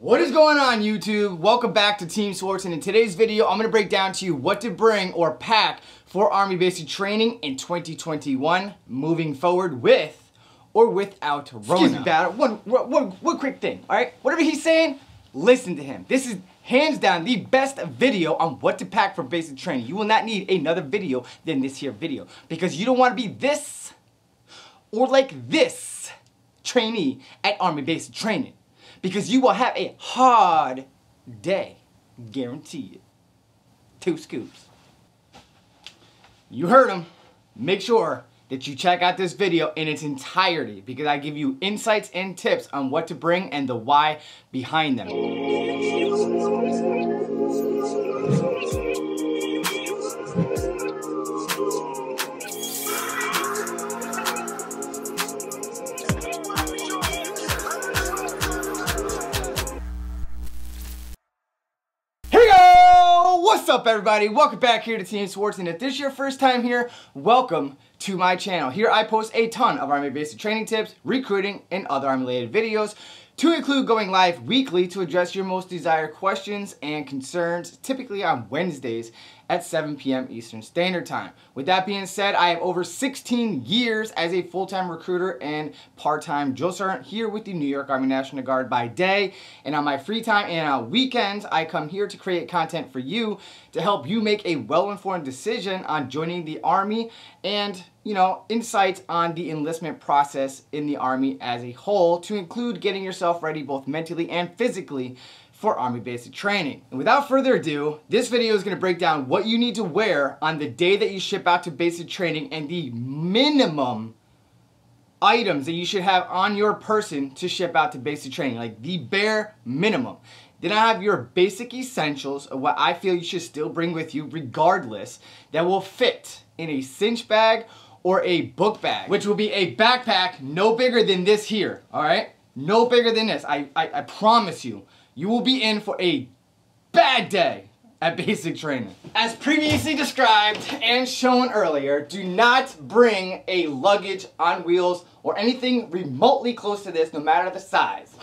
What is going on YouTube? Welcome back to Team Swartz and in today's video I'm going to break down to you what to bring or pack for Army basic training in 2021 moving forward with or without Rona. Excuse me, Battle. One, one, one quick thing, alright? Whatever he's saying, listen to him. This is hands down the best video on what to pack for basic training. You will not need another video than this here video because you don't want to be this or like this trainee at Army basic training because you will have a hard day. Guarantee it. Two scoops. You heard him. Make sure that you check out this video in its entirety because I give you insights and tips on what to bring and the why behind them. Up everybody? Welcome back here to Team Swartz and if this is your first time here, welcome to my channel. Here I post a ton of Army basic training tips, recruiting, and other Army related videos to include going live weekly to address your most desired questions and concerns, typically on Wednesdays at 7 p.m. Eastern Standard Time. With that being said, I have over 16 years as a full-time recruiter and part-time drill sergeant here with the New York Army National Guard by day. And on my free time and on weekends, I come here to create content for you to help you make a well-informed decision on joining the Army and you know, insights on the enlistment process in the Army as a whole to include getting yourself ready both mentally and physically for Army basic training. And without further ado, this video is gonna break down what you need to wear on the day that you ship out to basic training and the minimum items that you should have on your person to ship out to basic training, like the bare minimum. Then I have your basic essentials of what I feel you should still bring with you regardless that will fit in a cinch bag or a book bag, which will be a backpack no bigger than this here, all right? No bigger than this, I, I, I promise you you will be in for a bad day at basic training. As previously described and shown earlier, do not bring a luggage on wheels or anything remotely close to this, no matter the size.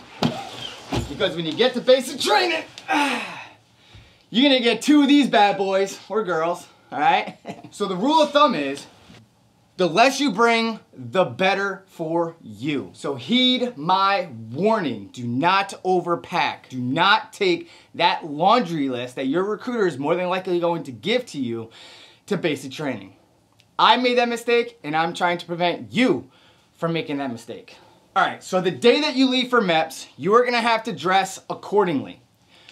Because when you get to basic training, you're gonna get two of these bad boys, or girls, all right? so the rule of thumb is, the less you bring, the better for you. So heed my warning. Do not overpack. Do not take that laundry list that your recruiter is more than likely going to give to you to basic training. I made that mistake and I'm trying to prevent you from making that mistake. All right, so the day that you leave for MEPS, you are gonna have to dress accordingly.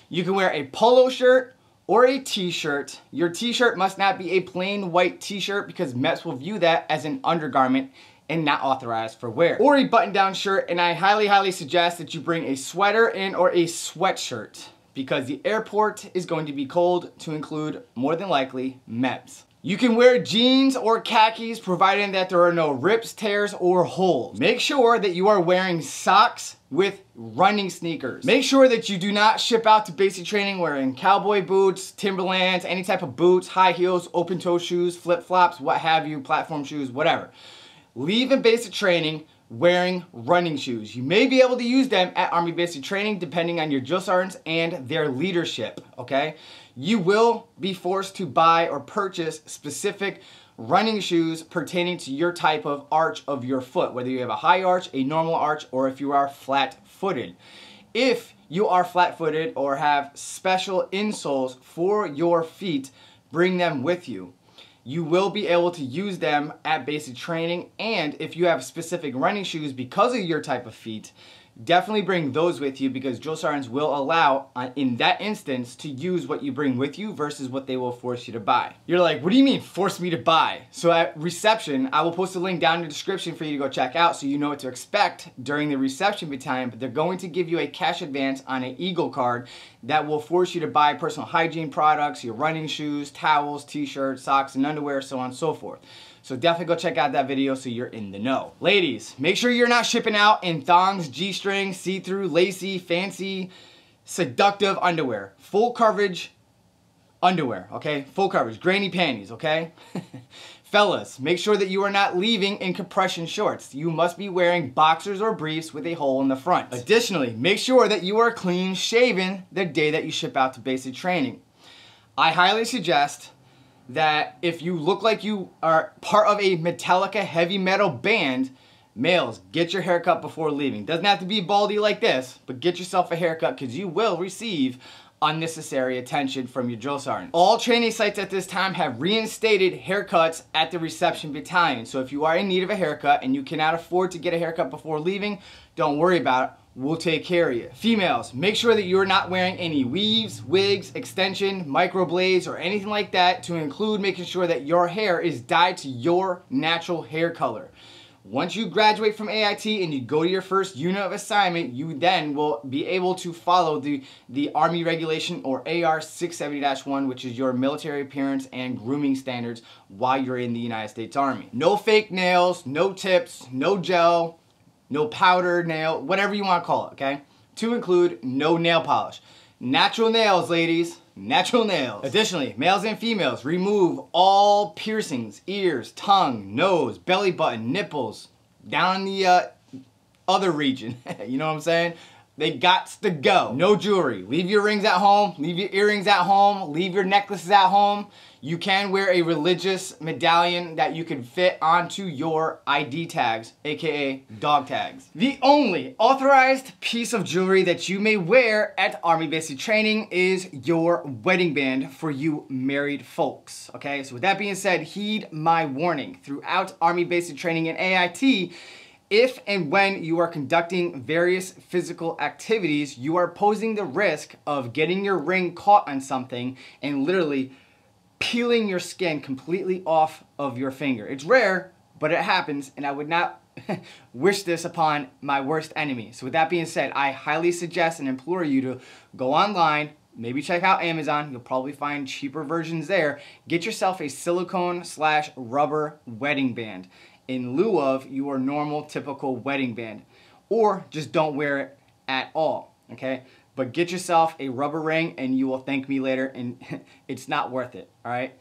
You can wear a polo shirt, or a t-shirt. Your t-shirt must not be a plain white t-shirt because MEPS will view that as an undergarment and not authorized for wear. Or a button-down shirt, and I highly, highly suggest that you bring a sweater in or a sweatshirt because the airport is going to be cold to include, more than likely, MEPS. You can wear jeans or khakis providing that there are no rips, tears, or holes. Make sure that you are wearing socks with running sneakers. Make sure that you do not ship out to basic training wearing cowboy boots, Timberlands, any type of boots, high heels, open toe shoes, flip-flops, what have you, platform shoes, whatever. Leave in basic training wearing running shoes. You may be able to use them at Army Basic Training depending on your drill sergeants and their leadership, okay? You will be forced to buy or purchase specific running shoes pertaining to your type of arch of your foot, whether you have a high arch, a normal arch, or if you are flat-footed. If you are flat-footed or have special insoles for your feet, bring them with you you will be able to use them at basic training. And if you have specific running shoes because of your type of feet, definitely bring those with you because drill sergeants will allow, uh, in that instance, to use what you bring with you versus what they will force you to buy. You're like, what do you mean force me to buy? So at reception, I will post a link down in the description for you to go check out so you know what to expect during the reception time, but they're going to give you a cash advance on an Eagle card that will force you to buy personal hygiene products, your running shoes, towels, t-shirts, socks, and underwear, so on and so forth. So definitely go check out that video so you're in the know. Ladies, make sure you're not shipping out in thongs, G-string, see-through, lacy, fancy, seductive underwear. Full coverage underwear, okay? Full coverage, granny panties, okay? Fellas, make sure that you are not leaving in compression shorts. You must be wearing boxers or briefs with a hole in the front. Additionally, make sure that you are clean shaven the day that you ship out to basic training. I highly suggest that if you look like you are part of a Metallica heavy metal band, males, get your haircut before leaving. Doesn't have to be baldy like this, but get yourself a haircut because you will receive unnecessary attention from your drill sergeant. All training sites at this time have reinstated haircuts at the reception battalion. So if you are in need of a haircut and you cannot afford to get a haircut before leaving, don't worry about it. We'll take care of you. Females, make sure that you're not wearing any weaves, wigs, extension, microblades, or anything like that to include making sure that your hair is dyed to your natural hair color. Once you graduate from AIT and you go to your first unit of assignment, you then will be able to follow the, the Army regulation or AR 670-1, which is your military appearance and grooming standards while you're in the United States Army. No fake nails, no tips, no gel, no powder nail, whatever you want to call it, okay? To include no nail polish. Natural nails, ladies. Natural nails. Additionally, males and females, remove all piercings, ears, tongue, nose, belly button, nipples, down the uh, other region. you know what I'm saying? They got to go. No jewelry. Leave your rings at home. Leave your earrings at home. Leave your necklaces at home. You can wear a religious medallion that you can fit onto your ID tags, aka dog tags. The only authorized piece of jewelry that you may wear at Army Basic Training is your wedding band for you married folks. Okay, so with that being said, heed my warning. Throughout Army Basic Training and AIT, if and when you are conducting various physical activities, you are posing the risk of getting your ring caught on something and literally peeling your skin completely off of your finger. It's rare, but it happens, and I would not wish this upon my worst enemy. So with that being said, I highly suggest and implore you to go online, maybe check out Amazon. You'll probably find cheaper versions there. Get yourself a silicone slash rubber wedding band in lieu of your normal typical wedding band. Or just don't wear it at all, okay? But get yourself a rubber ring and you will thank me later and it's not worth it, all right?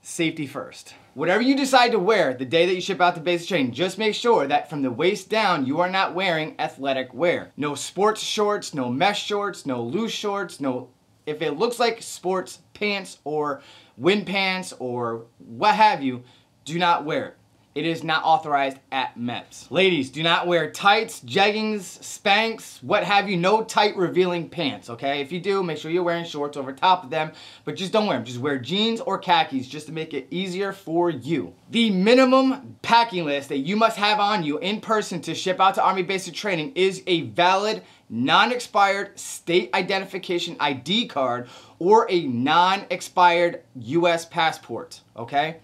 Safety first. Whatever you decide to wear the day that you ship out the basic training, just make sure that from the waist down, you are not wearing athletic wear. No sports shorts, no mesh shorts, no loose shorts, no, if it looks like sports pants or wind pants or what have you, do not wear it. It is not authorized at MEPS. Ladies, do not wear tights, jeggings, Spanx, what have you, no tight revealing pants, okay? If you do, make sure you're wearing shorts over top of them, but just don't wear them. Just wear jeans or khakis just to make it easier for you. The minimum packing list that you must have on you in person to ship out to Army Basic Training is a valid, non-expired state identification ID card or a non-expired US passport, okay?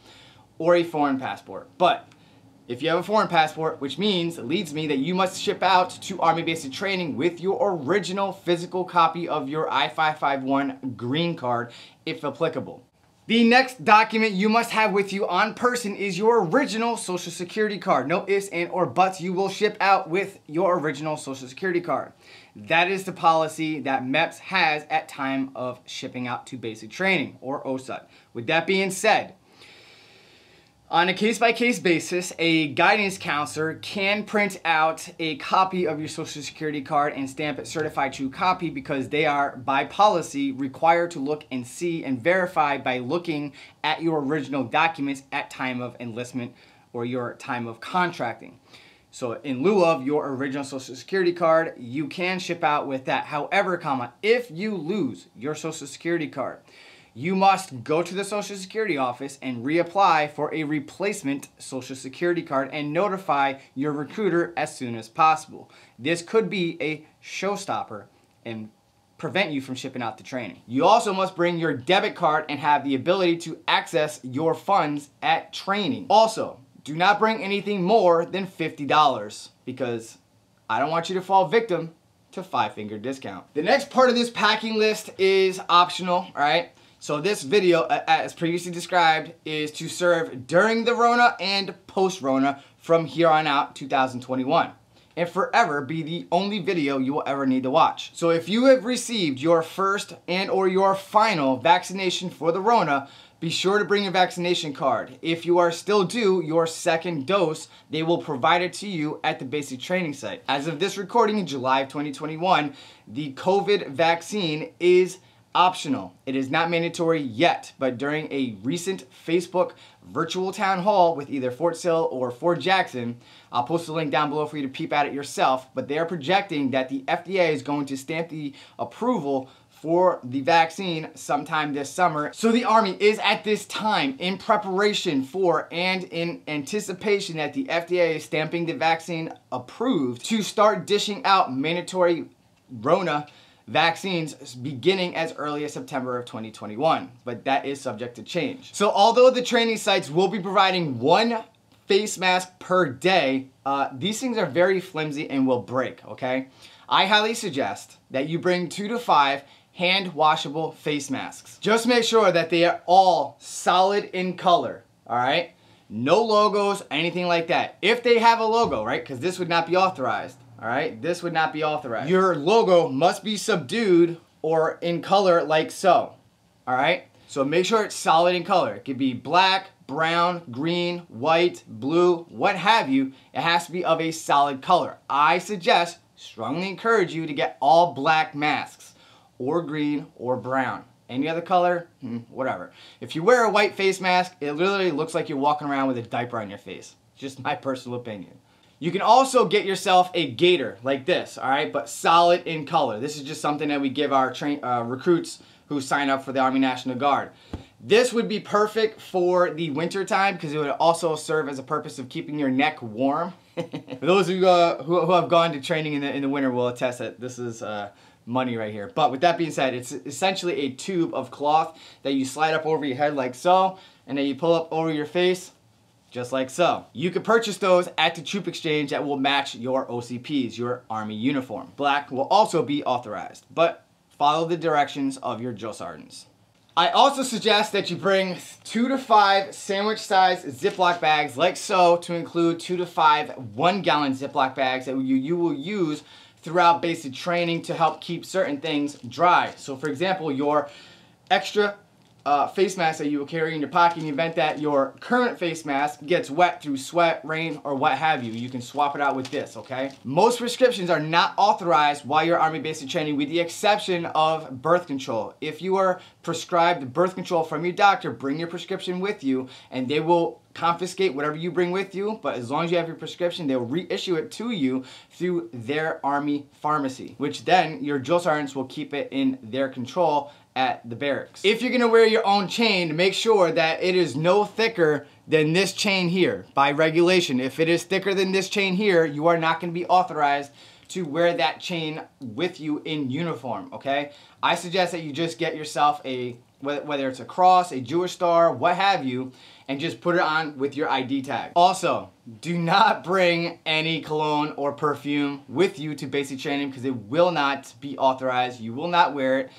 Or a foreign passport. But if you have a foreign passport, which means, leads me that you must ship out to Army Basic Training with your original physical copy of your I-551 green card, if applicable. The next document you must have with you on person is your original social security card. No ifs and or buts, you will ship out with your original social security card. That is the policy that MEPS has at time of shipping out to basic training or OSUT. With that being said, on a case-by-case basis, a guidance counselor can print out a copy of your social security card and stamp it certified true copy because they are, by policy, required to look and see and verify by looking at your original documents at time of enlistment or your time of contracting. So in lieu of your original social security card, you can ship out with that. However, comma, if you lose your social security card, you must go to the Social Security office and reapply for a replacement Social Security card and notify your recruiter as soon as possible. This could be a showstopper and prevent you from shipping out the training. You also must bring your debit card and have the ability to access your funds at training. Also, do not bring anything more than $50 because I don't want you to fall victim to five finger discount. The next part of this packing list is optional, all right? So this video, uh, as previously described, is to serve during the Rona and post-Rona from here on out 2021. and forever be the only video you will ever need to watch. So if you have received your first and or your final vaccination for the Rona, be sure to bring your vaccination card. If you are still due your second dose, they will provide it to you at the basic training site. As of this recording in July of 2021, the COVID vaccine is optional. It is not mandatory yet, but during a recent Facebook virtual town hall with either Fort Sill or Fort Jackson, I'll post a link down below for you to peep at it yourself, but they are projecting that the FDA is going to stamp the approval for the vaccine sometime this summer. So the Army is at this time in preparation for and in anticipation that the FDA is stamping the vaccine approved to start dishing out mandatory Rona vaccines beginning as early as September of 2021, but that is subject to change. So although the training sites will be providing one face mask per day, uh, these things are very flimsy and will break, okay? I highly suggest that you bring two to five hand washable face masks. Just make sure that they are all solid in color, all right? No logos, anything like that. If they have a logo, right? Because this would not be authorized. All right, this would not be authorized. Your logo must be subdued or in color like so. All right, so make sure it's solid in color. It could be black, brown, green, white, blue, what have you. It has to be of a solid color. I suggest, strongly encourage you to get all black masks or green or brown. Any other color, hmm, whatever. If you wear a white face mask, it literally looks like you're walking around with a diaper on your face. Just my personal opinion. You can also get yourself a gaiter like this, all right, but solid in color. This is just something that we give our train, uh, recruits who sign up for the Army National Guard. This would be perfect for the winter time because it would also serve as a purpose of keeping your neck warm. those you uh, who, who, have gone to training in the, in the winter will attest that this is uh, money right here. But with that being said, it's essentially a tube of cloth that you slide up over your head like so, and then you pull up over your face just like so. You can purchase those at the Troop Exchange that will match your OCPs, your Army uniform. Black will also be authorized, but follow the directions of your drill sergeants. I also suggest that you bring two to five sandwich size Ziploc bags like so to include two to five one gallon Ziploc bags that you, you will use throughout basic training to help keep certain things dry. So for example, your extra uh, face mask that you will carry in your pocket in the event that your current face mask gets wet through sweat, rain, or what have you. You can swap it out with this, okay? Most prescriptions are not authorized while you're Army basic training with the exception of birth control. If you are prescribed birth control from your doctor, bring your prescription with you and they will confiscate whatever you bring with you, but as long as you have your prescription, they'll reissue it to you through their Army pharmacy, which then your drill sergeants will keep it in their control at the barracks. If you're gonna wear your own chain, make sure that it is no thicker than this chain here by regulation. If it is thicker than this chain here, you are not gonna be authorized to wear that chain with you in uniform, okay? I suggest that you just get yourself a, whether it's a cross, a Jewish star, what have you, and just put it on with your ID tag. Also, do not bring any cologne or perfume with you to basic training because it will not be authorized. You will not wear it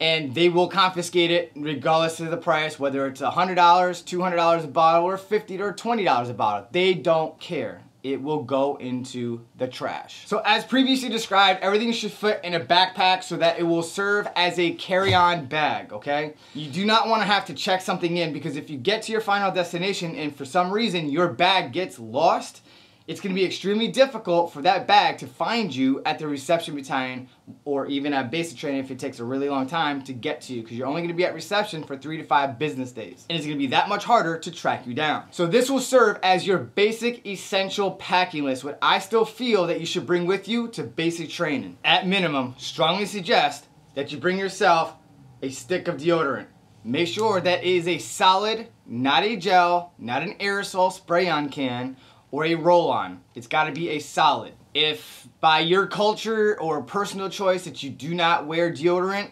and they will confiscate it regardless of the price, whether it's $100, $200 a bottle, or 50 or $20 a bottle. They don't care. It will go into the trash. So as previously described, everything should fit in a backpack so that it will serve as a carry-on bag, okay? You do not wanna have to check something in because if you get to your final destination and for some reason your bag gets lost, it's going to be extremely difficult for that bag to find you at the reception battalion or even at basic training if it takes a really long time to get to you because you're only going to be at reception for three to five business days. And it's going to be that much harder to track you down. So this will serve as your basic essential packing list, what I still feel that you should bring with you to basic training. At minimum, strongly suggest that you bring yourself a stick of deodorant. Make sure that is a solid, not a gel, not an aerosol spray-on can, or a roll-on. It's got to be a solid. If by your culture or personal choice that you do not wear deodorant,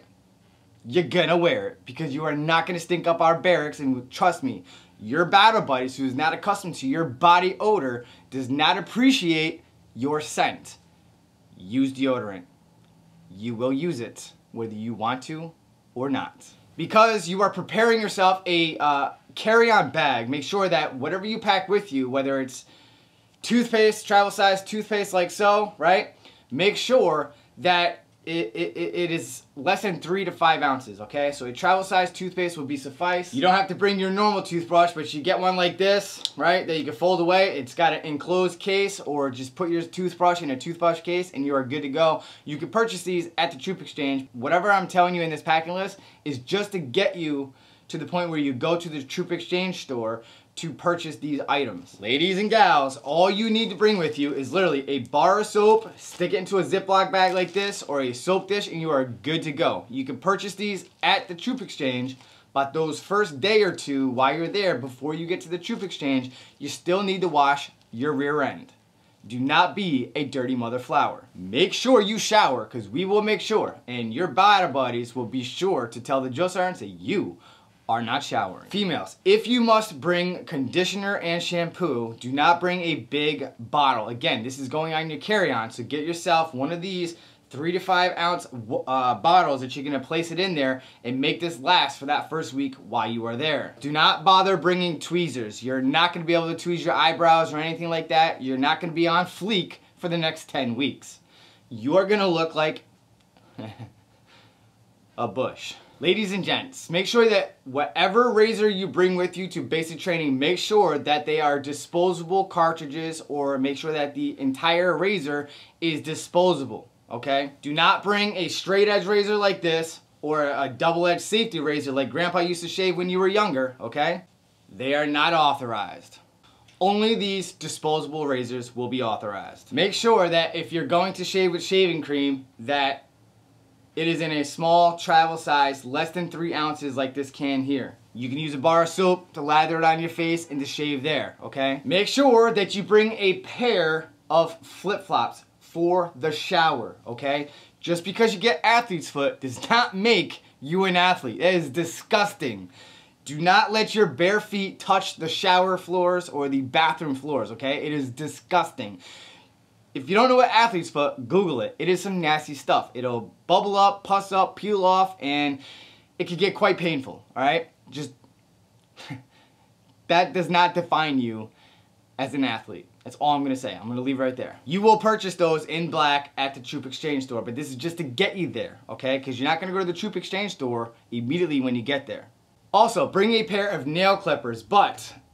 you're gonna wear it because you are not gonna stink up our barracks and trust me, your battle buddies who is not accustomed to your body odor does not appreciate your scent. Use deodorant. You will use it whether you want to or not. Because you are preparing yourself a uh, carry-on bag, make sure that whatever you pack with you, whether it's toothpaste, travel size toothpaste like so, right? Make sure that it, it, it is less than three to five ounces, okay? So a travel size toothpaste will be suffice. You don't have to bring your normal toothbrush, but you get one like this, right? That you can fold away. It's got an enclosed case or just put your toothbrush in a toothbrush case and you are good to go. You can purchase these at the Troop Exchange. Whatever I'm telling you in this packing list is just to get you to the point where you go to the Troop Exchange store to purchase these items. Ladies and gals, all you need to bring with you is literally a bar of soap, stick it into a Ziploc bag like this, or a soap dish, and you are good to go. You can purchase these at the Troop Exchange, but those first day or two while you're there, before you get to the Troop Exchange, you still need to wash your rear end. Do not be a dirty mother flower. Make sure you shower, because we will make sure, and your battle buddies will be sure to tell the drill sergeants that you are not showering. Females, if you must bring conditioner and shampoo, do not bring a big bottle. Again, this is going on your carry-on, so get yourself one of these three to five ounce uh, bottles that you're gonna place it in there and make this last for that first week while you are there. Do not bother bringing tweezers. You're not gonna be able to tweeze your eyebrows or anything like that. You're not gonna be on fleek for the next 10 weeks. You're gonna look like a bush. Ladies and gents, make sure that whatever razor you bring with you to basic training, make sure that they are disposable cartridges or make sure that the entire razor is disposable, okay? Do not bring a straight edge razor like this or a double edge safety razor like grandpa used to shave when you were younger, okay? They are not authorized. Only these disposable razors will be authorized. Make sure that if you're going to shave with shaving cream that it is in a small travel size, less than three ounces like this can here. You can use a bar of soap to lather it on your face and to shave there, okay? Make sure that you bring a pair of flip-flops for the shower, okay? Just because you get athlete's foot does not make you an athlete. It is disgusting. Do not let your bare feet touch the shower floors or the bathroom floors, okay? It is disgusting. If you don't know what athlete's foot, Google it. It is some nasty stuff. It'll bubble up, pus up, peel off, and it can get quite painful, all right? Just, that does not define you as an athlete. That's all I'm to say. I'm to leave right there. You will purchase those in black at the Troop Exchange store, but this is just to get you there, okay? Because you're not to go to the Troop Exchange store immediately when you get there. Also, bring a pair of nail clippers, but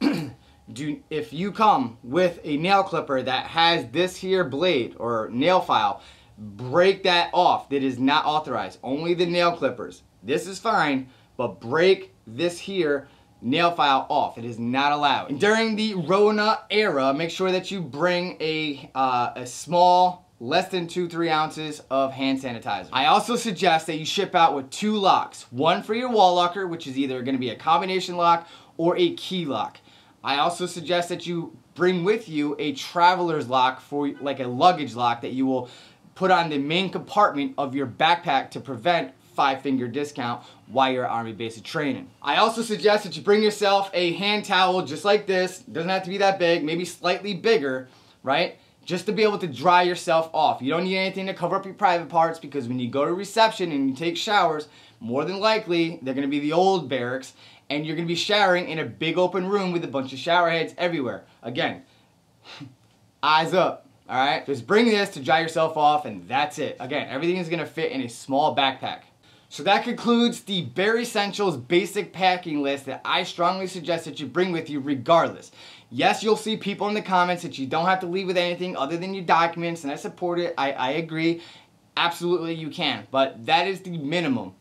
do if you come with a nail clipper that has this here blade or nail file, break that off. That is not authorized. Only the nail clippers. This is fine, but break this here nail file off. It is not allowed. During the Rona era, make sure that you bring a, uh, a small, less than two, three ounces of hand sanitizer. I also suggest that you ship out with two locks. One for your wall locker, which is either gonna be a combination lock or a key lock. I also suggest that you bring with you a traveler's lock for like a luggage lock that you will put on the main compartment of your backpack to prevent five finger discount while you're Army basic training. I also suggest that you bring yourself a hand towel just like this. Doesn't have to be that big, maybe slightly bigger, right? Just to be able to dry yourself off. You don't need anything to cover up your private parts because when you go to reception and you take showers, more than likely they're gonna be the old barracks and you're gonna be showering in a big open room with a bunch of shower heads everywhere. Again, eyes up, all right? Just bring this to dry yourself off and that's it. Again, everything is gonna fit in a small backpack. So that concludes the Bare Essentials basic packing list that I strongly suggest that you bring with you regardless. Yes, you'll see people in the comments that you don't have to leave with anything other than your documents, and I support it. I, I agree. Absolutely, you can. But that is the minimum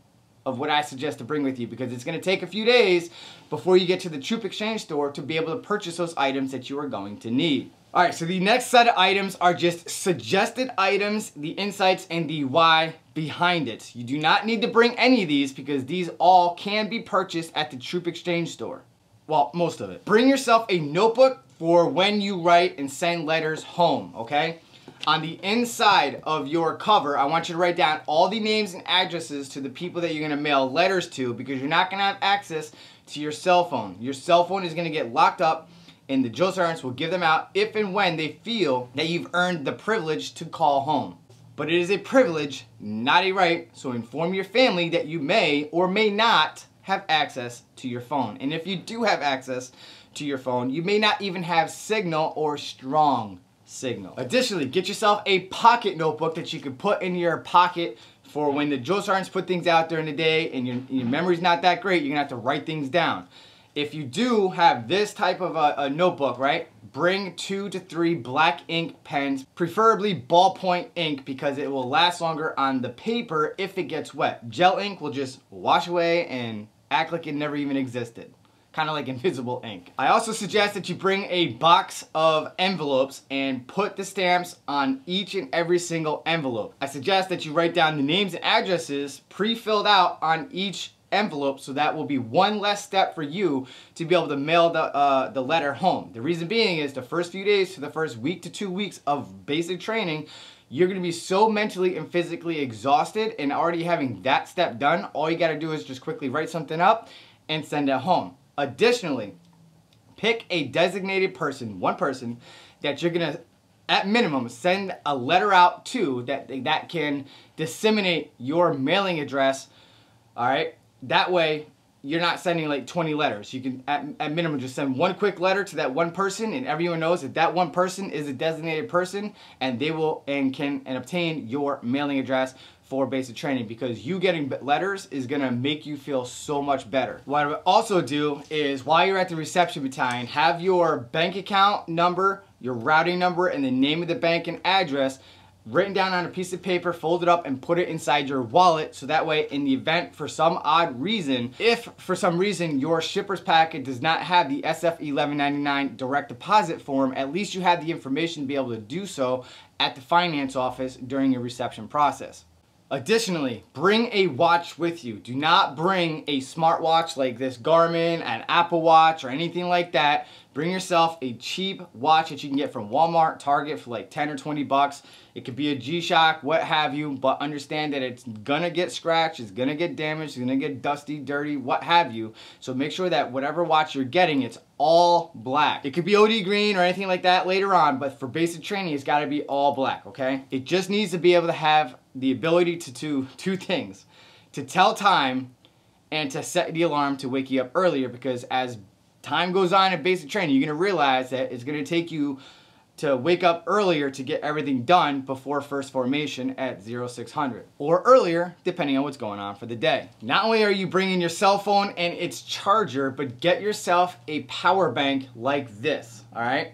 of what I suggest to bring with you because it's going to take a few days before you get to the Troop Exchange store to be able to purchase those items that you are going to need. Alright, so the next set of items are just suggested items, the insights, and the why behind it. You do not need to bring any of these because these all can be purchased at the Troop Exchange store. Well, most of it. Bring yourself a notebook for when you write and send letters home, okay? On the inside of your cover, I want you to write down all the names and addresses to the people that you're gonna mail letters to because you're not gonna have access to your cell phone. Your cell phone is gonna get locked up and the drill sergeants will give them out if and when they feel that you've earned the privilege to call home. But it is a privilege, not a right, so inform your family that you may or may not have access to your phone. And if you do have access to your phone. You may not even have signal or strong signal. Additionally, get yourself a pocket notebook that you can put in your pocket for when the drill sergeants put things out during the day and your, your memory's not that great, you're gonna have to write things down. If you do have this type of a, a notebook, right, bring two to three black ink pens, preferably ballpoint ink because it will last longer on the paper if it gets wet. Gel ink will just wash away and act like it never even existed kind of like invisible ink. I also suggest that you bring a box of envelopes and put the stamps on each and every single envelope. I suggest that you write down the names and addresses pre-filled out on each envelope so that will be one less step for you to be able to mail the, uh, the letter home. The reason being is the first few days to the first week to two weeks of basic training, you're gonna be so mentally and physically exhausted and already having that step done, all you gotta do is just quickly write something up and send it home. Additionally, pick a designated person, one person, that you're gonna, at minimum, send a letter out to that, that can disseminate your mailing address, all right? That way, you're not sending like 20 letters. You can, at, at minimum, just send one quick letter to that one person and everyone knows that that one person is a designated person and they will and can and obtain your mailing address for basic training because you getting letters is gonna make you feel so much better. What I would also do is while you're at the reception battalion, have your bank account number, your routing number, and the name of the bank and address written down on a piece of paper, fold it up and put it inside your wallet so that way in the event for some odd reason, if for some reason your shipper's packet does not have the SF 1199 direct deposit form, at least you have the information to be able to do so at the finance office during your reception process. Additionally, bring a watch with you. Do not bring a smartwatch like this Garmin, an Apple Watch, or anything like that. Bring yourself a cheap watch that you can get from Walmart, Target for like 10 or 20 bucks. It could be a G-Shock, what have you, but understand that it's gonna get scratched, it's gonna get damaged, it's gonna get dusty, dirty, what have you. So make sure that whatever watch you're getting, it's all black. It could be OD green or anything like that later on, but for basic training, it's gotta be all black, okay? It just needs to be able to have the ability to do two things. To tell time and to set the alarm to wake you up earlier because as time goes on in basic training, you're gonna realize that it's gonna take you to wake up earlier to get everything done before first formation at 0600 or earlier depending on what's going on for the day. Not only are you bringing your cell phone and its charger, but get yourself a power bank like this, all right?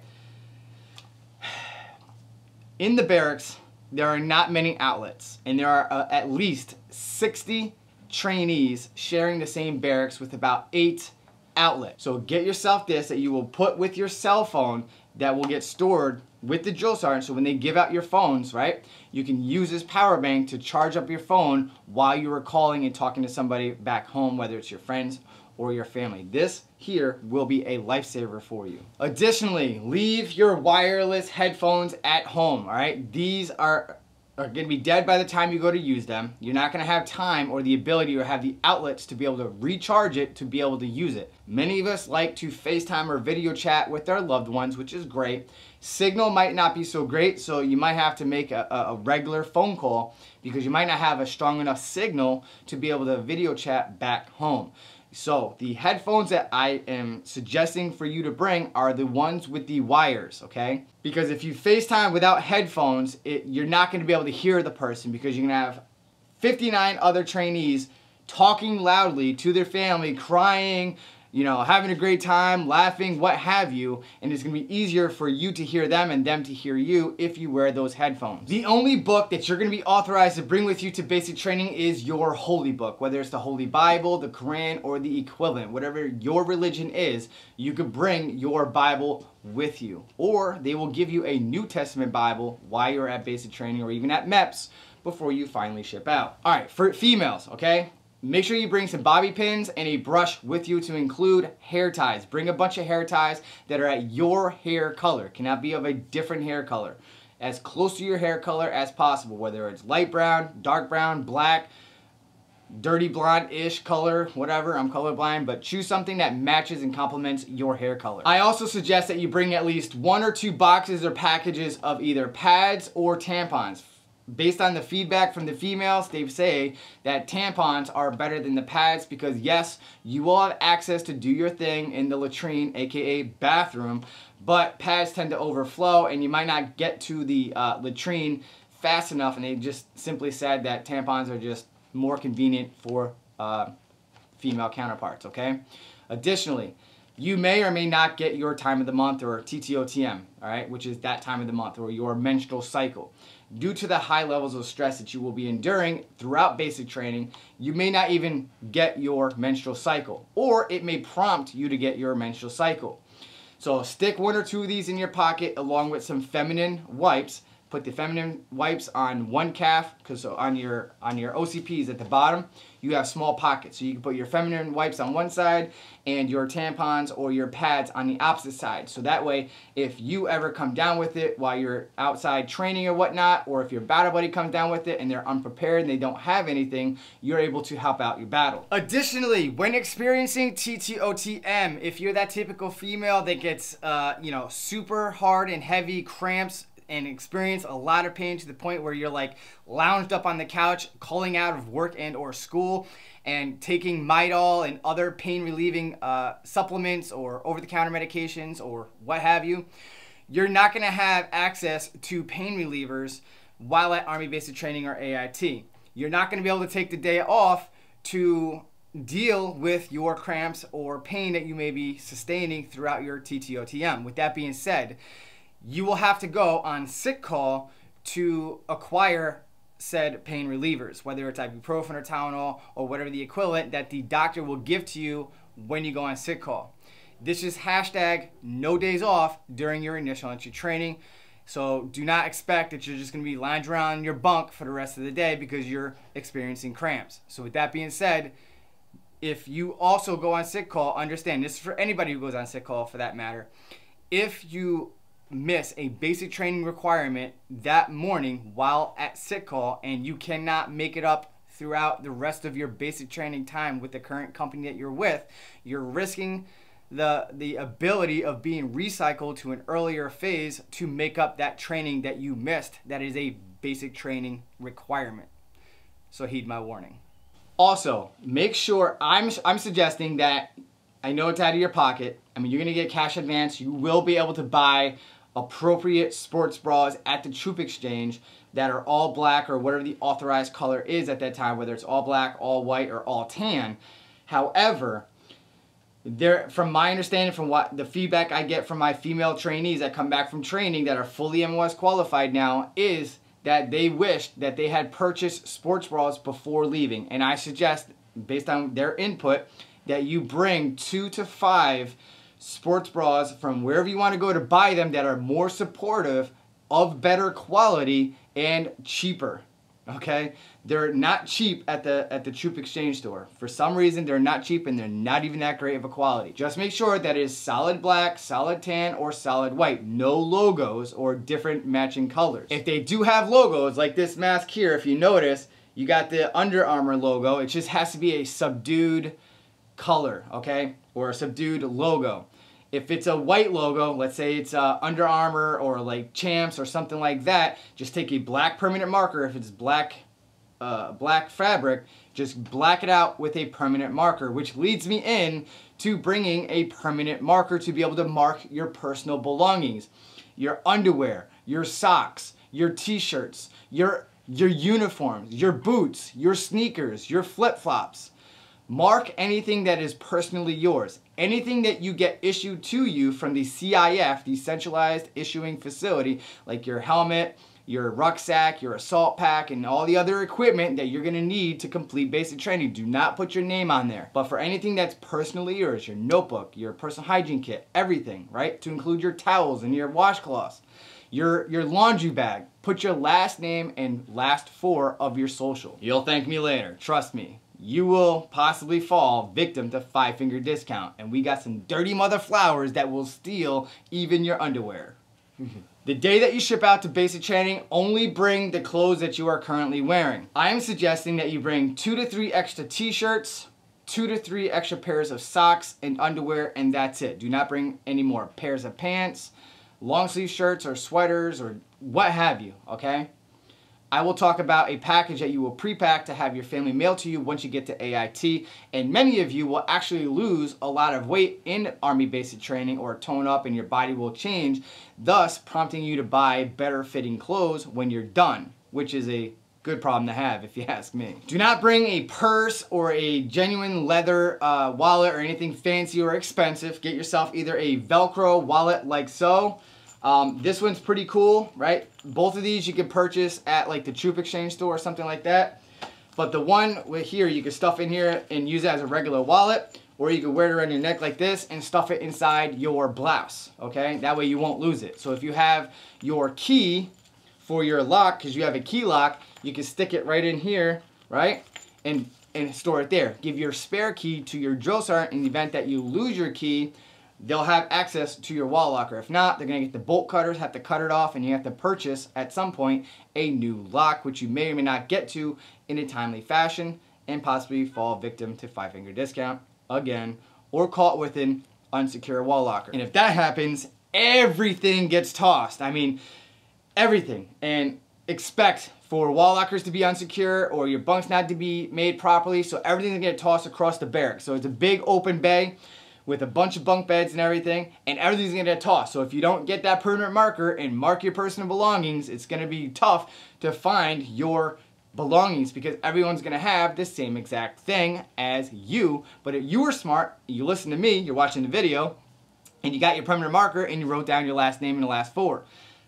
In the barracks, there are not many outlets and there are uh, at least 60 trainees sharing the same barracks with about eight outlets. So get yourself this that you will put with your cell phone that will get stored with the drill sergeant. So when they give out your phones, right, you can use this power bank to charge up your phone while you are calling and talking to somebody back home, whether it's your friends or your family. This here will be a lifesaver for you. Additionally, leave your wireless headphones at home, all right? These are are going to be dead by the time you go to use them. You're not going to have time or the ability or have the outlets to be able to recharge it to be able to use it. Many of us like to FaceTime or video chat with our loved ones, which is great. Signal might not be so great, so you might have to make a, a regular phone call because you might not have a strong enough signal to be able to video chat back home. So the headphones that I am suggesting for you to bring are the ones with the wires, okay? Because if you FaceTime without headphones, it, you're not gonna be able to hear the person because you're gonna have 59 other trainees talking loudly to their family, crying, you know, having a great time, laughing, what have you, and it's gonna be easier for you to hear them and them to hear you if you wear those headphones. The only book that you're gonna be authorized to bring with you to basic training is your holy book, whether it's the Holy Bible, the Quran, or the equivalent. Whatever your religion is, you could bring your Bible with you. Or they will give you a New Testament Bible while you're at basic training or even at MEPS before you finally ship out. All right, for females, okay? Make sure you bring some bobby pins and a brush with you to include hair ties. Bring a bunch of hair ties that are at your hair color. Cannot be of a different hair color. As close to your hair color as possible, whether it's light brown, dark brown, black, dirty blonde-ish color, whatever, I'm colorblind, but choose something that matches and complements your hair color. I also suggest that you bring at least one or two boxes or packages of either pads or tampons based on the feedback from the females, they say that tampons are better than the pads because yes, you will have access to do your thing in the latrine, aka bathroom, but pads tend to overflow and you might not get to the uh, latrine fast enough and they just simply said that tampons are just more convenient for uh, female counterparts, okay? Additionally, you may or may not get your time of the month or TTOTM, all right, which is that time of the month or your menstrual cycle. Due to the high levels of stress that you will be enduring throughout basic training, you may not even get your menstrual cycle, or it may prompt you to get your menstrual cycle. So stick one or two of these in your pocket along with some feminine wipes put the feminine wipes on one calf because on your on your OCPs at the bottom you have small pockets. So you can put your feminine wipes on one side and your tampons or your pads on the opposite side. So that way if you ever come down with it while you're outside training or whatnot or if your battle buddy comes down with it and they're unprepared and they don't have anything you're able to help out your battle. Additionally when experiencing TTOTM if you're that typical female that gets uh, you know super hard and heavy cramps and experience a lot of pain to the point where you're like lounged up on the couch, calling out of work and or school, and taking Midol and other pain relieving uh, supplements or over-the-counter medications or what have you, you're not going to have access to pain relievers while at Army Basic Training or AIT. You're not going to be able to take the day off to deal with your cramps or pain that you may be sustaining throughout your TTOTM. With that being said, you will have to go on sick call to acquire said pain relievers, whether it's ibuprofen or Tylenol or whatever the equivalent that the doctor will give to you when you go on sick call. This is hashtag no days off during your initial entry training. So do not expect that you're just going to be lying around in your bunk for the rest of the day because you're experiencing cramps. So with that being said, if you also go on sick call, understand this is for anybody who goes on sick call for that matter. If you miss a basic training requirement that morning while at sick call and you cannot make it up throughout the rest of your basic training time with the current company that you're with, you're risking the the ability of being recycled to an earlier phase to make up that training that you missed that is a basic training requirement. So heed my warning. Also, make sure I'm I'm suggesting that I know it's out of your pocket. I mean, you're going to get cash advance. You will be able to buy appropriate sports bras at the Troop Exchange that are all black or whatever the authorized color is at that time, whether it's all black, all white, or all tan. However, there, from my understanding, from what the feedback I get from my female trainees that come back from training that are fully MOS qualified now, is that they wished that they had purchased sports bras before leaving. And I suggest, based on their input, that you bring two to five sports bras from wherever you want to go to buy them that are more supportive, of better quality, and cheaper. Okay? They're not cheap at the at the Troop Exchange store. For some reason, they're not cheap and they're not even that great of a quality. Just make sure that it is solid black, solid tan, or solid white. No logos or different matching colors. If they do have logos, like this mask here, if you notice, you got the Under Armour logo. It just has to be a subdued color, okay? Or a subdued logo. If it's a white logo, let's say it's uh, Under Armour or like Champs or something like that, just take a black permanent marker. If it's black, uh, black fabric, just black it out with a permanent marker, which leads me in to bringing a permanent marker to be able to mark your personal belongings. Your underwear, your socks, your t-shirts, your, your uniforms, your boots, your sneakers, your flip-flops. Mark anything that is personally yours. Anything that you get issued to you from the CIF, the centralized issuing facility, like your helmet, your rucksack, your assault pack, and all the other equipment that you're gonna need to complete basic training. Do not put your name on there. But for anything that's personally yours, your notebook, your personal hygiene kit, everything, right? To include your towels and your washcloths, your, your laundry bag, put your last name and last four of your social. You'll thank me later, trust me you will possibly fall victim to five finger discount. And we got some dirty mother flowers that will steal even your underwear. the day that you ship out to basic training, only bring the clothes that you are currently wearing. I am suggesting that you bring two to three extra t-shirts, two to three extra pairs of socks and underwear, and that's it. Do not bring any more pairs of pants, long sleeve shirts or sweaters or what have you, okay? I will talk about a package that you will pre-pack to have your family mail to you once you get to AIT. And many of you will actually lose a lot of weight in Army basic training or tone up and your body will change, thus prompting you to buy better fitting clothes when you're done, which is a good problem to have if you ask me. Do not bring a purse or a genuine leather uh, wallet or anything fancy or expensive. Get yourself either a Velcro wallet like so, um, this one's pretty cool, right? Both of these you can purchase at like the Troop Exchange store or something like that. But the one with here, you can stuff in here and use it as a regular wallet, or you can wear it around your neck like this and stuff it inside your blouse, okay? That way you won't lose it. So if you have your key for your lock, because you have a key lock, you can stick it right in here, right? And, and store it there. Give your spare key to your drill sergeant in the event that you lose your key they'll have access to your wall locker. If not, they're gonna get the bolt cutters, have to cut it off, and you have to purchase at some point a new lock, which you may or may not get to in a timely fashion, and possibly fall victim to five finger discount again, or caught with an unsecure wall locker. And if that happens, everything gets tossed. I mean, everything. And expect for wall lockers to be unsecure or your bunks not to be made properly, so everything's gonna get tossed across the barracks. So it's a big open bay with a bunch of bunk beds and everything, and everything's gonna get tossed. So if you don't get that permanent marker and mark your personal belongings, it's gonna be tough to find your belongings because everyone's gonna have the same exact thing as you. But if you were smart, you listen to me, you're watching the video, and you got your permanent marker and you wrote down your last name and the last four,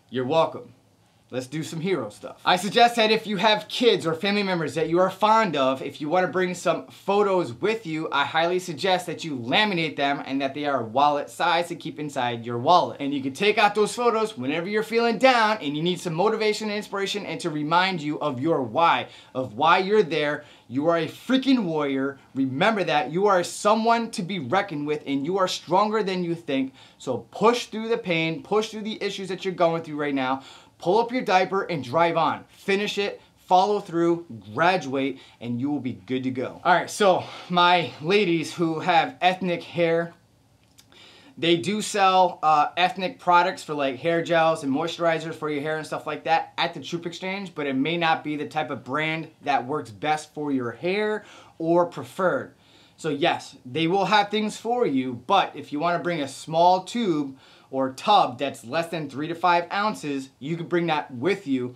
you're welcome. Let's do some hero stuff. I suggest that if you have kids or family members that you are fond of, if you want to bring some photos with you, I highly suggest that you laminate them and that they are wallet size to keep inside your wallet. And you can take out those photos whenever you're feeling down and you need some motivation and inspiration and to remind you of your why, of why you're there. You are a freaking warrior. Remember that. You are someone to be reckoned with and you are stronger than you think. So push through the pain, push through the issues that you're going through right now pull up your diaper and drive on. Finish it, follow through, graduate, and you will be good to go. All right, so my ladies who have ethnic hair, they do sell uh, ethnic products for like hair gels and moisturizers for your hair and stuff like that at the Troop Exchange, but it may not be the type of brand that works best for your hair or preferred. So yes, they will have things for you, but if you want to bring a small tube or tub that's less than three to five ounces, you can bring that with you.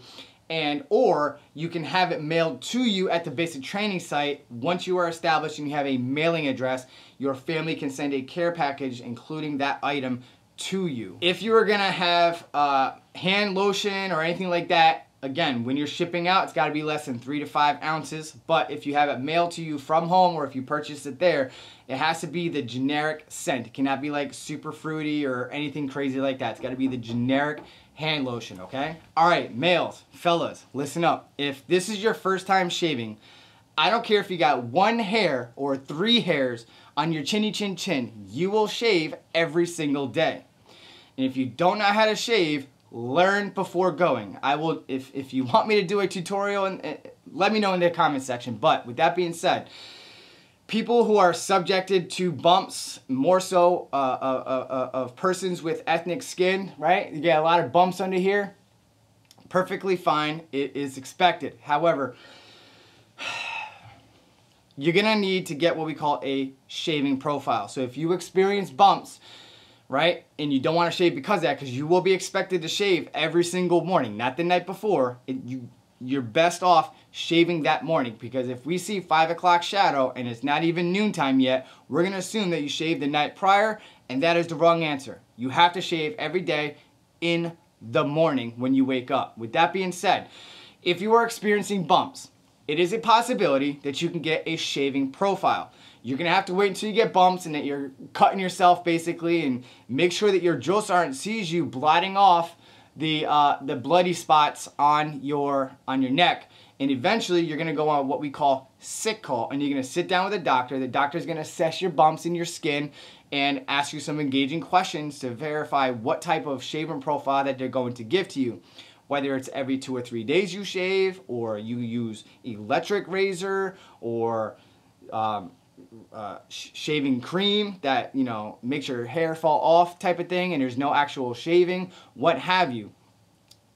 And or you can have it mailed to you at the basic training site. Once you are established and you have a mailing address your family can send a care package including that item to you. If you are gonna have uh, hand lotion or anything like that again, when you're shipping out, it's got to be less than three to five ounces. But if you have it mailed to you from home or if you purchase it there, it has to be the generic scent. It cannot be like super fruity or anything crazy like that. It's got to be the generic hand lotion, okay? All right, males, fellas, listen up. If this is your first time shaving, I don't care if you got one hair or three hairs on your chinny chin chin, you will shave every single day. And if you don't know how to shave, learn before going. I will, if, if you want me to do a tutorial, and uh, let me know in the comment section. But with that being said, people who are subjected to bumps, more so uh, uh, uh, uh, of persons with ethnic skin, right? You get a lot of bumps under here. Perfectly fine. It is expected. However, you're to need to get what we call a shaving profile. So if you experience bumps, right? And you don't want to shave because of that because you will be expected to shave every single morning, not the night before. It, you, you're best off shaving that morning because if we see 5 o'clock shadow and it's not even noontime yet, we're going to assume that you shaved the night prior and that is the wrong answer. You have to shave every day in the morning when you wake up. With that being said, if you are experiencing bumps, it is a possibility that you can get a shaving profile. You're gonna have to wait until you get bumps and that you're cutting yourself basically and make sure that your drill sergeant sees you blotting off the, uh, the bloody spots on your, on your neck. And eventually you're gonna go on what we call sick call and you're gonna sit down with a doctor. The doctor's gonna assess your bumps in your skin and ask you some engaging questions to verify what type of shaving profile that they're going to give to you whether it's every two or three days you shave or you use electric razor or um, uh, sh shaving cream that you know makes your hair fall off type of thing and there's no actual shaving what have you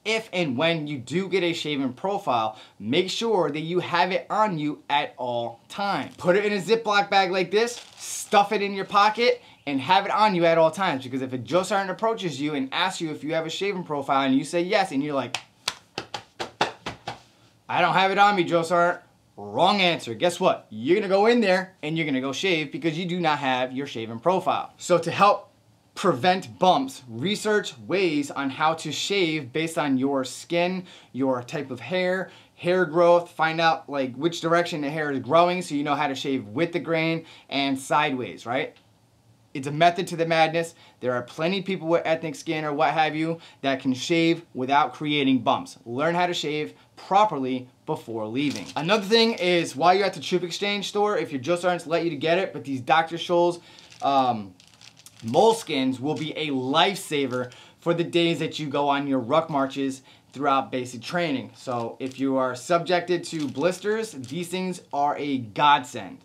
if and when you do get a shaven profile, make sure that you have it on you at all times. Put it in a Ziploc bag like this, stuff it in your pocket, and have it on you at all times. Because if a drill sergeant approaches you and asks you if you have a shaven profile and you say yes, and you're like, I don't have it on me, drill sergeant. Wrong answer. Guess what? You're gonna go in there and you're gonna go shave because you do not have your shaven profile. So to help prevent bumps, research ways on how to shave based on your skin, your type of hair, hair growth, find out like which direction the hair is growing so you know how to shave with the grain and sideways, right? It's a method to the madness. There are plenty of people with ethnic skin or what have you that can shave without creating bumps. Learn how to shave properly before leaving. Another thing is while you're at the Troop Exchange store, if your drill sergeants let you to get it, but these Dr. Scholl's um, moleskins will be a lifesaver for the days that you go on your ruck marches throughout basic training. So if you are subjected to blisters, these things are a godsend.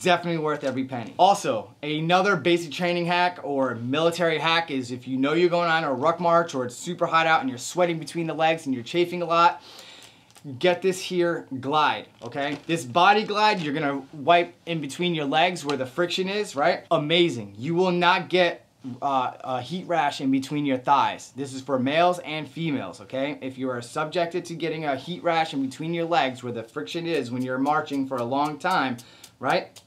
Definitely worth every penny. Also, another basic training hack or military hack is if you know you're going on a ruck march or it's super hot out and you're sweating between the legs and you're chafing a lot, get this here glide, okay? This body glide, you're gonna wipe in between your legs where the friction is, right? Amazing. You will not get uh, a heat rash in between your thighs. This is for males and females, okay? If you are subjected to getting a heat rash in between your legs where the friction is when you're marching for a long time, right?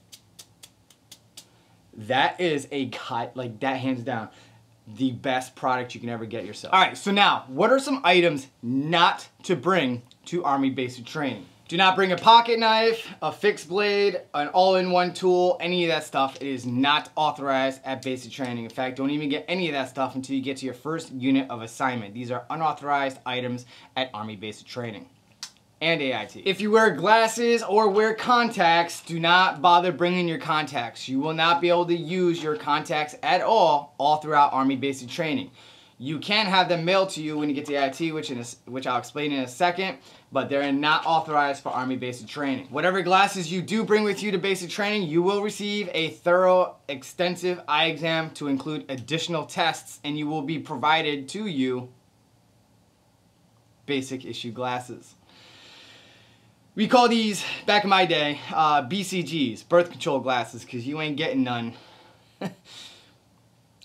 That is a cut, like that hands down the best product you can ever get yourself. All right, so now, what are some items not to bring to Army basic training? Do not bring a pocket knife, a fixed blade, an all-in-one tool, any of that stuff. It is not authorized at basic training. In fact, don't even get any of that stuff until you get to your first unit of assignment. These are unauthorized items at Army basic training and AIT. If you wear glasses or wear contacts, do not bother bringing your contacts. You will not be able to use your contacts at all all throughout Army basic training. You can have them mailed to you when you get to AIT, which, in a, which I'll explain in a second, but they're not authorized for Army basic training. Whatever glasses you do bring with you to basic training, you will receive a thorough, extensive eye exam to include additional tests, and you will be provided to you basic issue glasses. We call these, back in my day, uh, BCGs, birth control glasses, because you ain't getting none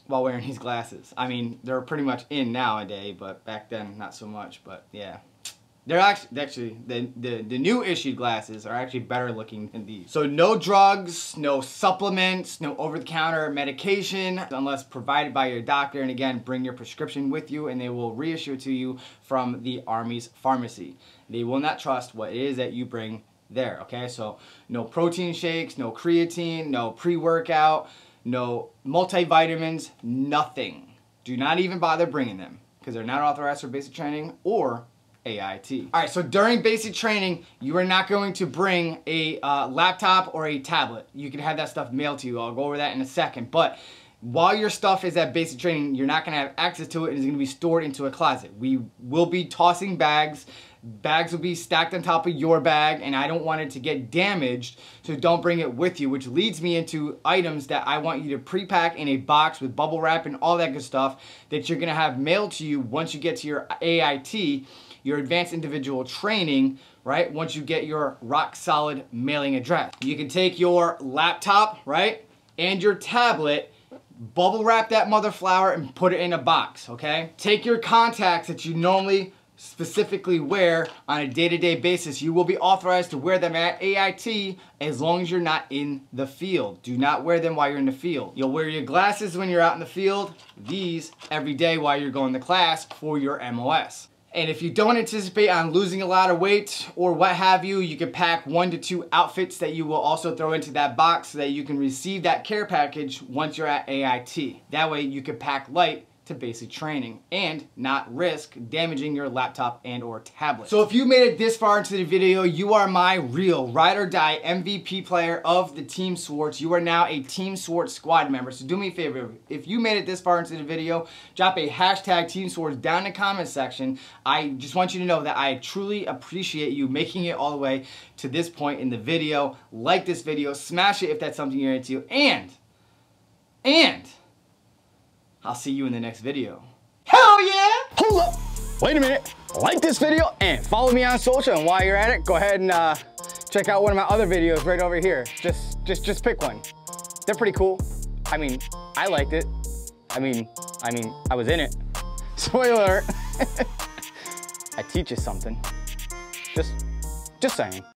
while wearing these glasses. I mean, they're pretty much in nowadays, but back then, not so much, but yeah. They're actually, actually the, the, the new issued glasses are actually better looking than these. So no drugs, no supplements, no over-the-counter medication, unless provided by your doctor. And again, bring your prescription with you and they will reissue it to you from the Army's pharmacy. They will not trust what it is that you bring there, okay? So no protein shakes, no creatine, no pre-workout, no multivitamins, nothing. Do not even bother bringing them because they're not authorized for basic training or AIT. All right, so during basic training, you are not going to bring a uh, laptop or a tablet. You can have that stuff mailed to you. I'll go over that in a second. But while your stuff is at basic training, you're not gonna have access to it and it's gonna be stored into a closet. We will be tossing bags. Bags will be stacked on top of your bag and I don't want it to get damaged, so don't bring it with you, which leads me into items that I want you to pre-pack in a box with bubble wrap and all that good stuff that you're gonna have mailed to you once you get to your AIT your advanced individual training, right? Once you get your rock solid mailing address. You can take your laptop, right? And your tablet, bubble wrap that mother flower and put it in a box, okay? Take your contacts that you normally specifically wear on a day-to-day -day basis. You will be authorized to wear them at AIT as long as you're not in the field. Do not wear them while you're in the field. You'll wear your glasses when you're out in the field, these every day while you're going to class for your MOS. And if you don't anticipate on losing a lot of weight or what have you, you can pack one to two outfits that you will also throw into that box so that you can receive that care package once you're at AIT. That way you can pack light to basic training and not risk damaging your laptop and or tablet. So if you made it this far into the video, you are my real ride or die MVP player of the Team Swartz. You are now a Team Swartz squad member. So do me a favor, if you made it this far into the video, drop a hashtag Team Swartz down in the comment section. I just want you to know that I truly appreciate you making it all the way to this point in the video. Like this video, smash it if that's something you're into, and, and, I'll see you in the next video. Hell yeah! Hold up! wait a minute, like this video and follow me on social. And while you're at it, go ahead and uh, check out one of my other videos right over here. Just, just, just pick one. They're pretty cool. I mean, I liked it. I mean, I mean, I was in it. Spoiler. I teach you something. Just, just saying.